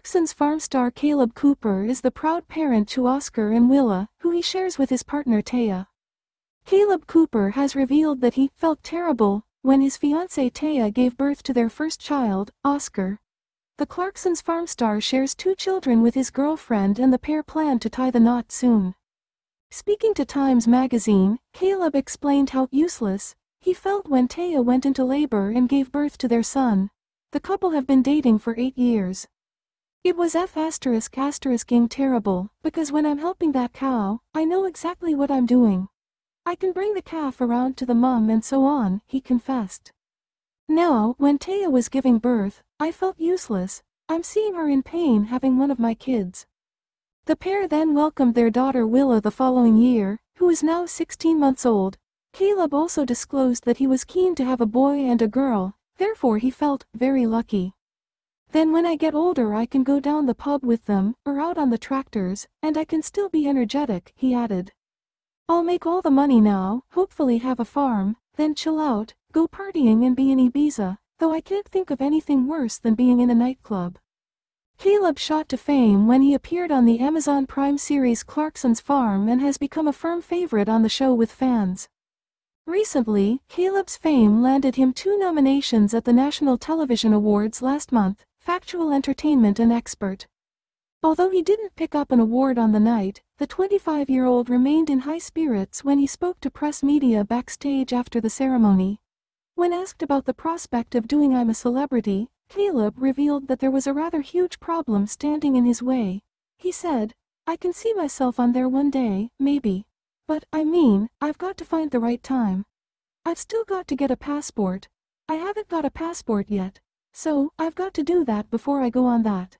Clarkson's farm star Kaleb Cooper is the proud parent to Oscar and Willa, who he shares with his partner Taya. Kaleb Cooper has revealed that he felt terrible when his fiancée Taya gave birth to their first child, Oscar. The Clarkson's farm star shares two children with his girlfriend and the pair plan to tie the knot soon. Speaking to Times magazine, Kaleb explained how useless he felt when Taya went into labor and gave birth to their son. The couple have been dating for eight years. It was F asterisk asterisking terrible, because when I'm helping that cow, I know exactly what I'm doing. I can bring the calf around to the mum and so on, he confessed. Now, when Taya was giving birth, I felt useless. I'm seeing her in pain having one of my kids. The pair then welcomed their daughter Willa the following year, who is now 16 months old. Kaleb also disclosed that he was keen to have a boy and a girl, therefore he felt very lucky. Then when I get older I can go down the pub with them, or out on the tractors, and I can still be energetic, he added. I'll make all the money now, hopefully have a farm, then chill out, go partying and be in Ibiza, though I can't think of anything worse than being in a nightclub. Kaleb shot to fame when he appeared on the Amazon Prime series Clarkson's Farm and has become a firm favorite on the show with fans. Recently, Kaleb's fame landed him two nominations at the National Television Awards last month, Factual Entertainment and Expert. Although he didn't pick up an award on the night, the 25-year-old remained in high spirits when he spoke to press media backstage after the ceremony. When asked about the prospect of doing I'm a Celebrity, Kaleb revealed that there was a rather huge problem standing in his way. He said, I can see myself on there one day, maybe. But, I mean, I've got to find the right time. I've still got to get a passport. I haven't got a passport yet. So, I've got to do that before I go on that.